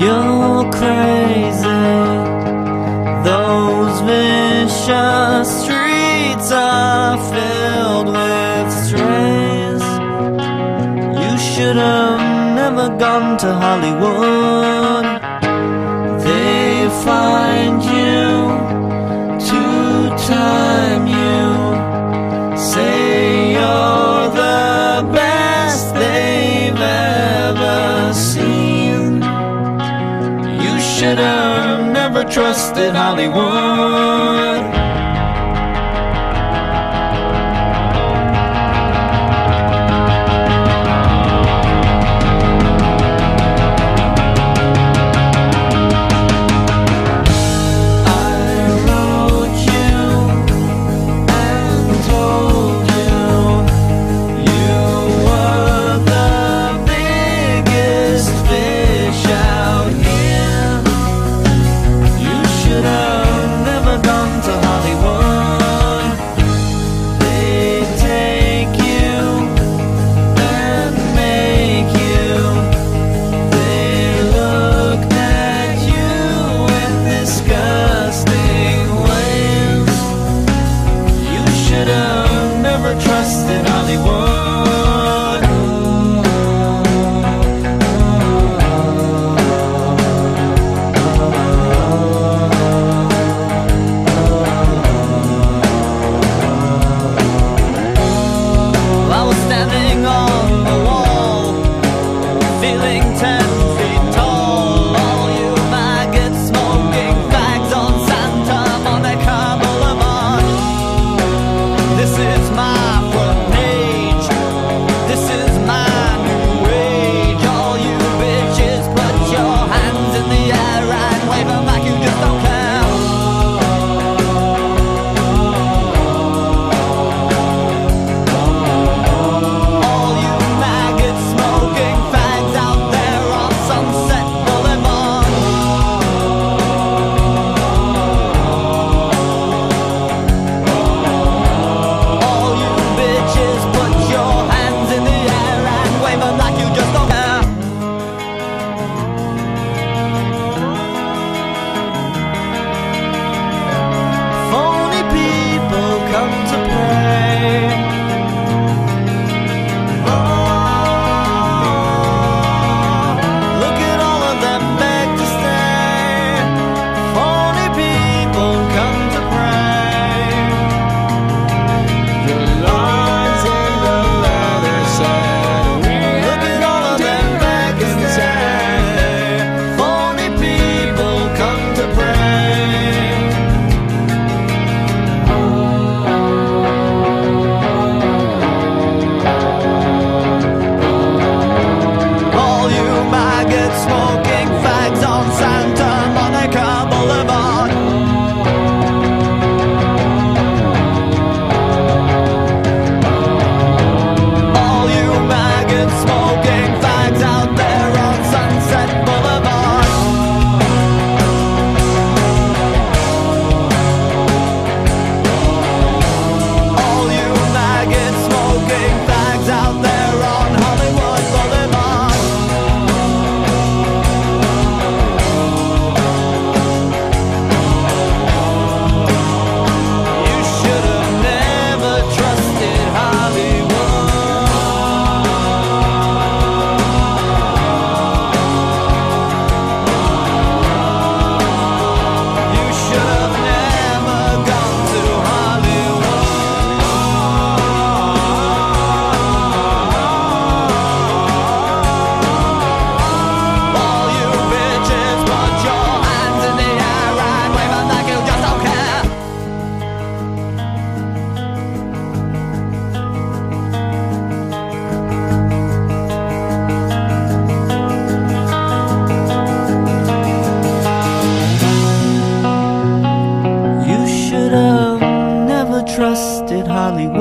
You're crazy. Those vicious streets are filled with strays. You should have never gone to Hollywood. They find you. should have never trusted Hollywood. trusted Hollywood.